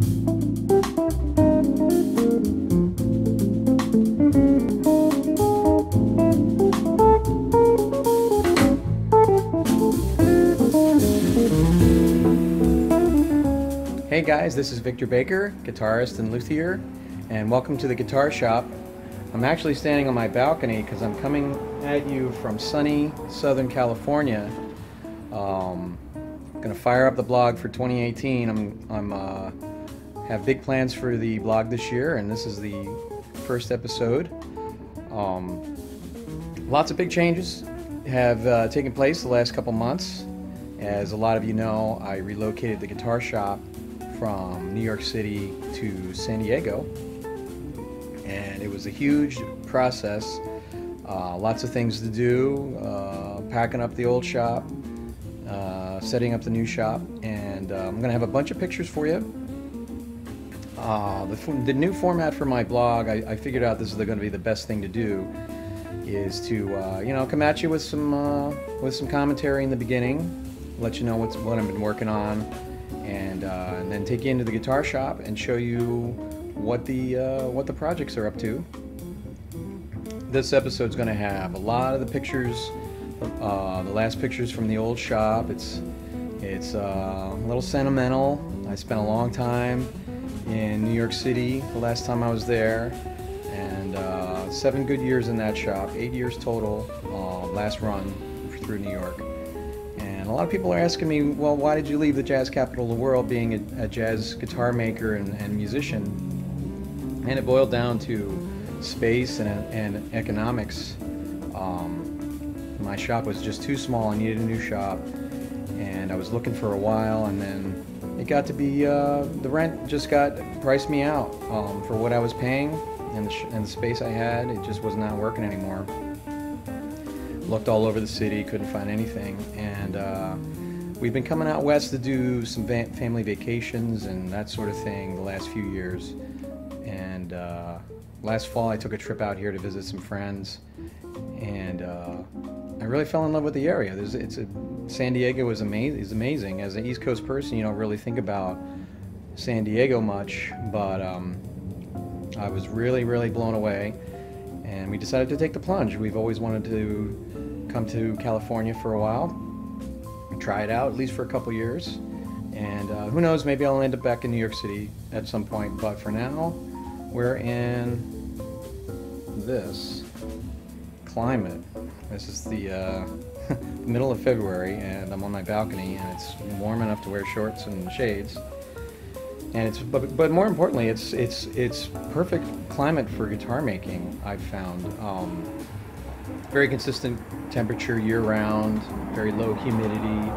Hey guys, this is Victor Baker, guitarist and luthier, and welcome to the Guitar Shop. I'm actually standing on my balcony because I'm coming at you from sunny Southern California. Um, gonna fire up the blog for 2018. I'm, I'm uh, have big plans for the blog this year, and this is the first episode. Um, lots of big changes have uh, taken place the last couple months. As a lot of you know, I relocated the guitar shop from New York City to San Diego, and it was a huge process. Uh, lots of things to do, uh, packing up the old shop, uh, setting up the new shop, and uh, I'm going to have a bunch of pictures for you. Uh, the, the, new format for my blog, I, I figured out this is going to be the best thing to do, is to uh, you know come at you with some with some commentary in the beginning, let you know what's what I've been working on and, uh, and then take you into the guitar shop and show you what the uh, what the projects are up to. This episode is going to have a lot of the pictures, uh, the last pictures from the old shop. It's it's uh, a little sentimental. I spent a long time in New York City the last time I was there, and uh, seven good years in that shop, eight years total, uh, last run through New York And a lot of people are asking me, well, why did you leave the jazz capital of the world being a, a jazz guitar maker and, and, musician? And it boiled down to space and, and economics. Um, my shop was just too small. I needed a new shop. And I was looking for a while, and then it got to be uh, the rent just got priced me out um, for what I was paying and the, and the space I had. It just was not working anymore looked all over the city, couldn't find anything, and uh, we've been coming out west to do some va- family vacations and that sort of thing the last few years. And uh, last fall, I took a trip out here to visit some friends, and uh, I really fell in love with the area. There's, it's a, San Diego is amazing. Is amazing. As an East Coast person, you don't really think about San Diego much, but um, I was really, really blown away and we decided to take the plunge. We've always wanted to come to California for a while, try it out at least for a couple years, and uh, who knows, maybe I'll end up back in New York City at some point. But for now, we're in this climate. This is the uh, middle of February, and I'm on my balcony, and it's warm enough to wear shorts and shades. And it's, but, but more importantly, it's it's it's perfect climate for guitar making. I've found. Um, very consistent temperature year round, very low humidity.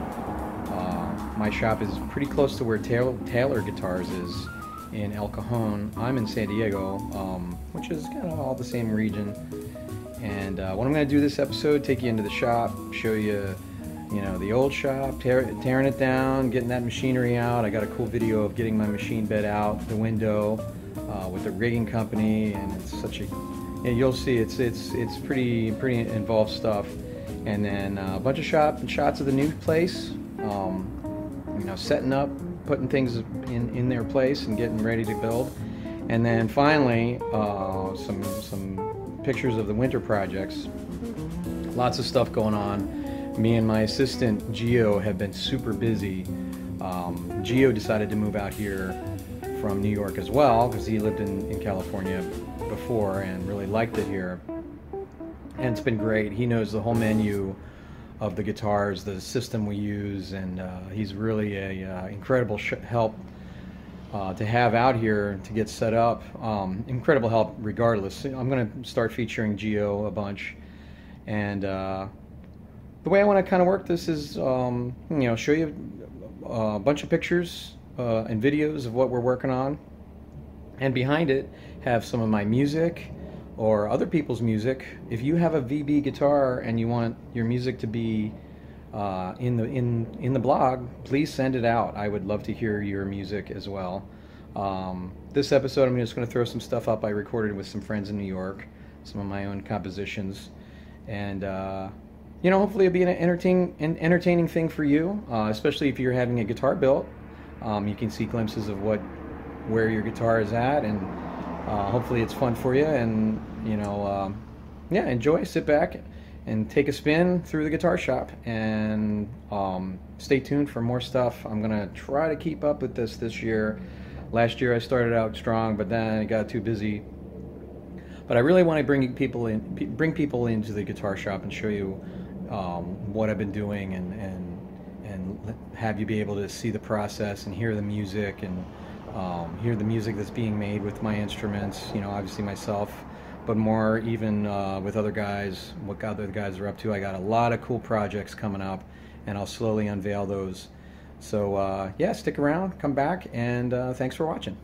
Uh, my shop is pretty close to where Taylor, Taylor Guitars is in El Cajon. I'm in San Diego, um, which is kind of all the same region. And uh, what I'm going to do this episode, take you into the shop, show you, you know, the old shop, tear, tearing it down, getting that machinery out. I got a cool video of getting my machine bed out the window uh, with the rigging company, and it's such a and you'll see it's it's it's pretty pretty involved stuff. And then uh, a bunch of shot shots of the new place. Um, you know, setting up, putting things in in their place, and getting ready to build. And then finally, uh, some some pictures of the winter projects. Lots of stuff going on. Me and my assistant Geo have been super busy. Um, Geo decided to move out here from New York as well because he lived in, in California before and really liked it here. And it's been great. He knows the whole menu of the guitars, the system we use, and uh, he's really a uh, incredible help uh, to have out here to get set up. Um, incredible help, regardless. I'm going to start featuring Geo a bunch, and uh, the way I want to kind of work this is, um, you know, show you a bunch of pictures uh, and videos of what we're working on, and behind it have some of my music or other people's music. If you have a VB guitar and you want your music to be uh, in the in in the blog, please send it out. I would love to hear your music as well. Um, this episode, I'm just going to throw some stuff up I recorded with some friends in New York, some of my own compositions, and uh, you know, hopefully it'll be an entertaining an entertaining thing for you, uh, especially if you're having a guitar built. Um, you can see glimpses of what where your guitar is at, and uh, hopefully it's fun for you. And you know, um, yeah, enjoy, sit back, and take a spin through the guitar shop. And um, stay tuned for more stuff. I'm gonna try to keep up with this this year. Last year I started out strong, but then I got too busy. But I really want to bring people in, bring people into the guitar shop and show you um, what I've been doing and, and and have you be able to see the process and hear the music and um, hear the music that's being made with my instruments. You know, obviously myself, but more even uh, with other guys, what other guys are up to. I got a lot of cool projects coming up, and I'll slowly unveil those. So uh, yeah, stick around, come back, and uh, thanks for watching.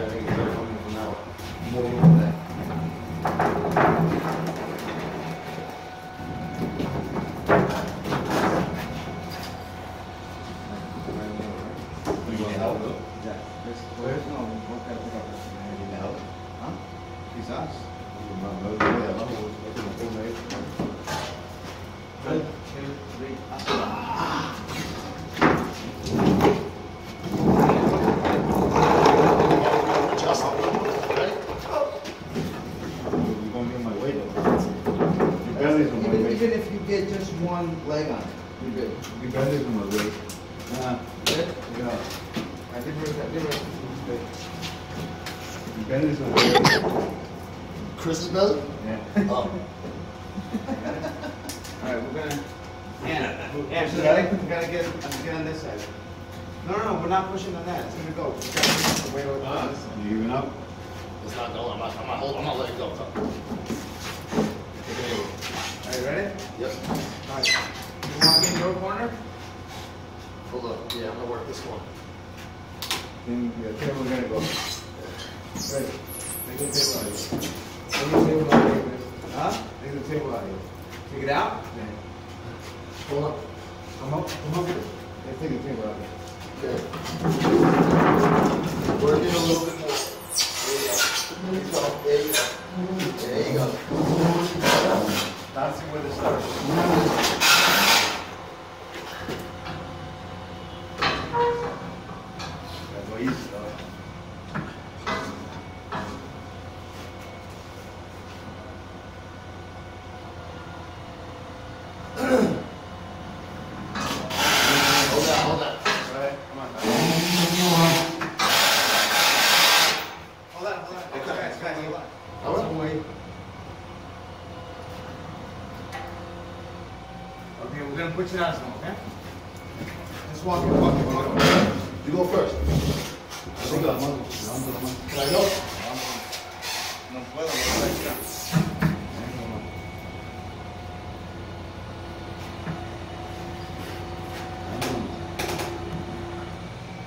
I think better coming from now. More than that. You need help? Yeah. Where's no, what kind of pickup is it? You need help? Huh? Quizás. One, two, three, You're gonna be on my way though. Your belly's on my Even, way. even if you get just one leg on it, you're good. Your belly's on my way. Uh, good? Yeah. I think we're, I think we're good. Your belly's on my way. Chris's belly? Yeah. Oh. Alright, we're gonna, Anna, Anna, so I think we gotta get, get on this side. No, no, no, we're not pushing on that, it's gonna go. We gotta push it way over on this side. You even up? It's not going. I'm not, I'm not holding. I'm not letting go. Are you ready? Yep. Alright. You walk in your corner? Hold up. Yeah, I'm gonna work this one. Then your table's gonna go. Right. Take the table out of here. Take the table out of here. man. Huh? Take the table out of here. Take it out? Yeah. Hold up. Come up, come up here. Yeah, take the table out of here. Okay. Work it a little bit more. There you go. There you go. There you go. That's where it starts. That's what easy stuff. we're gonna put you down some, okay? Just walk it, walk it, walk it. You go first. Go, go. Can I go? No puedo, no puedo.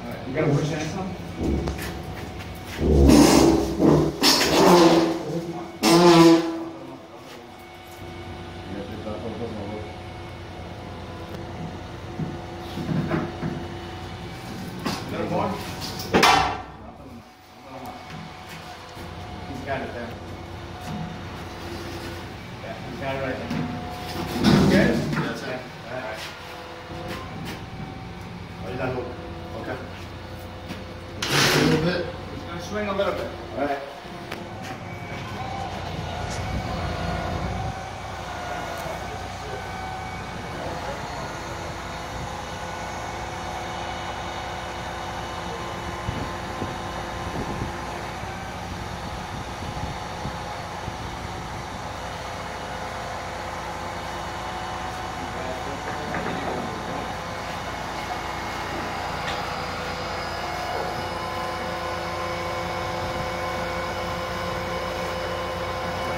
Alright, you gotta push in some? Little more? He's got it there. Yeah, he's got it right there. Good? That's it. Alright. Ahí está, look. Okay. A little bit. He's gonna swing a little bit. Alright.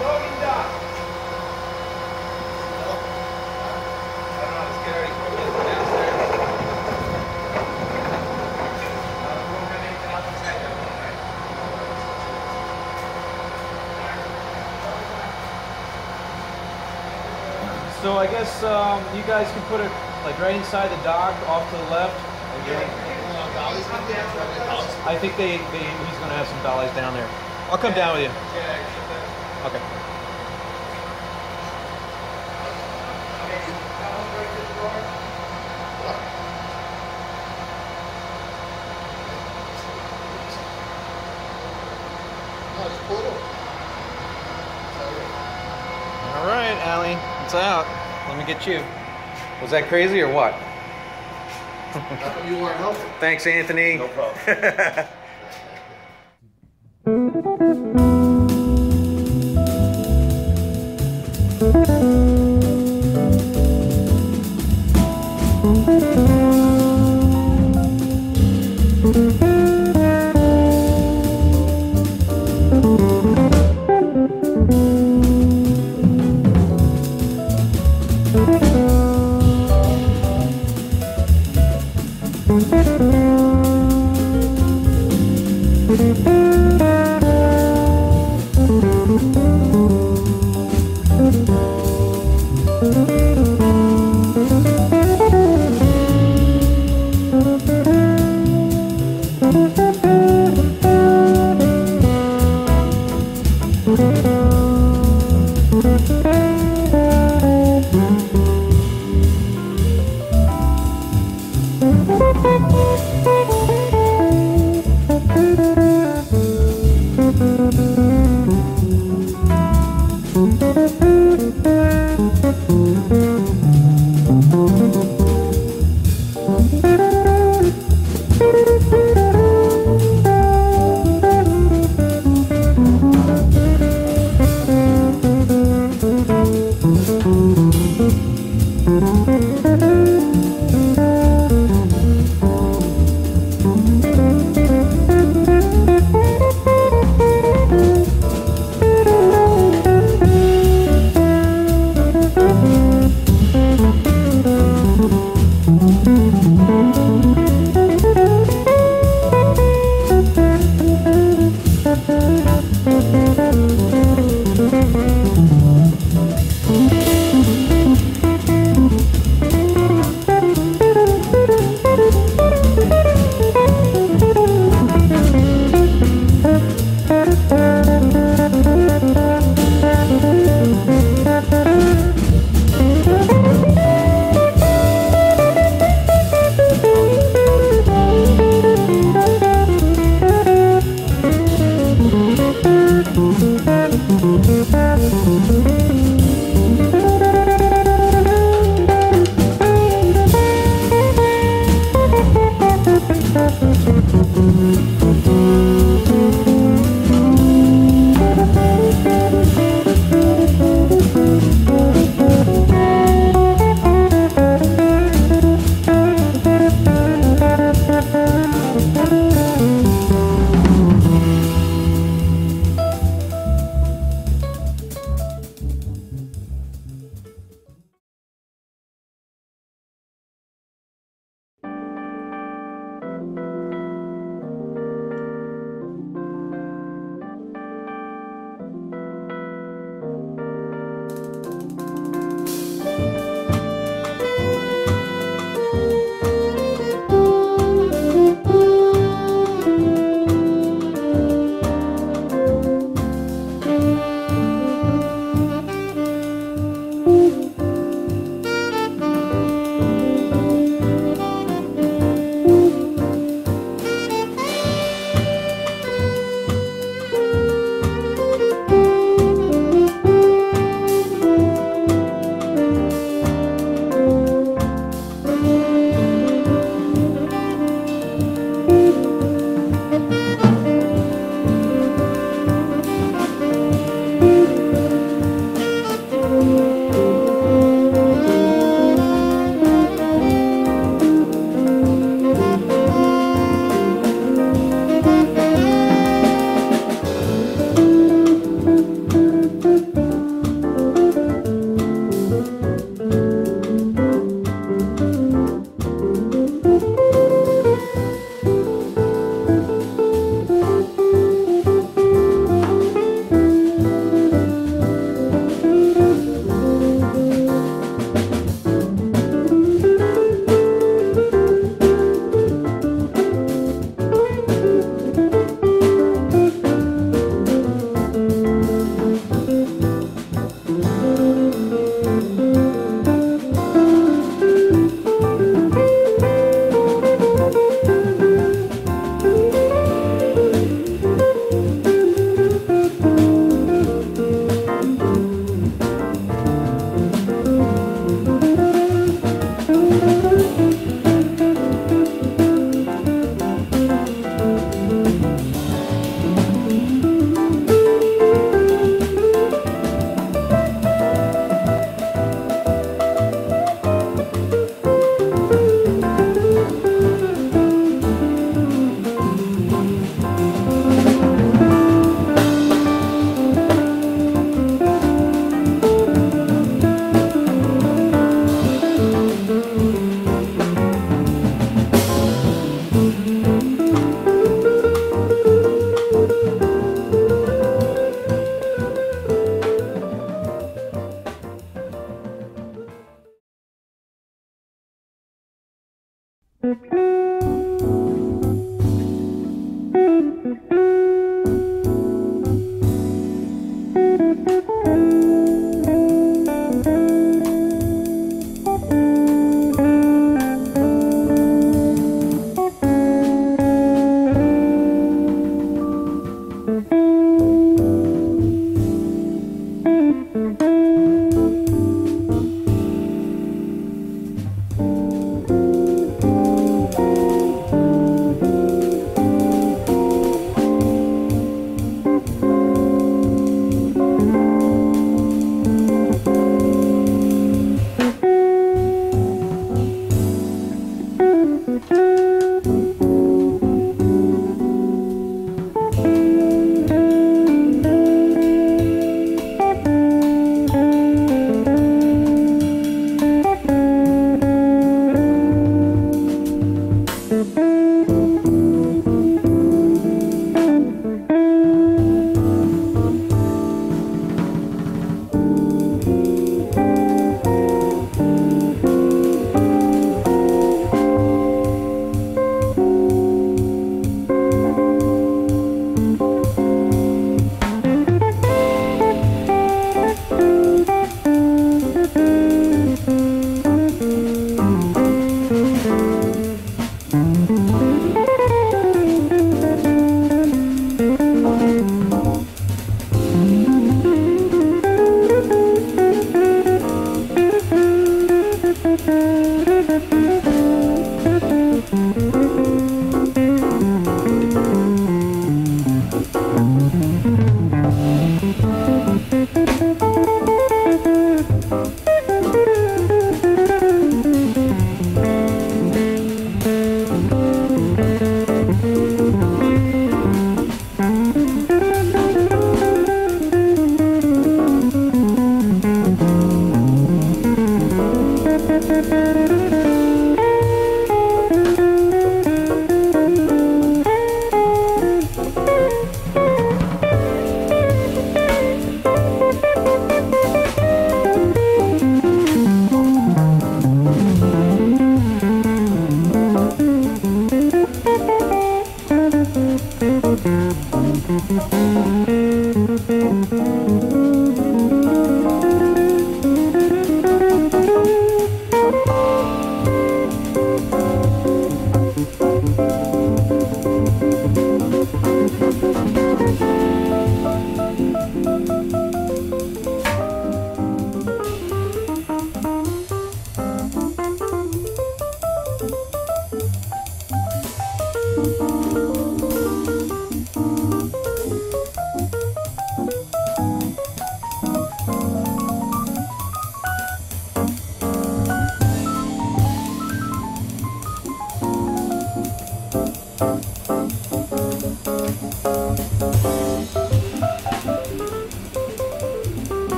Loading dock. I don't know, let's get our equipment downstairs. Uh, we won't have anything else inside there, right? So I guess um, you guys can put it like right inside the dock, off to the left. I think they, they he's gonna have some dollies down there. I'll come down with you. Okay. All right, Allie, it's out. Let me get you. Was that crazy or what? You weren't helping? Thanks, Anthony. No problem.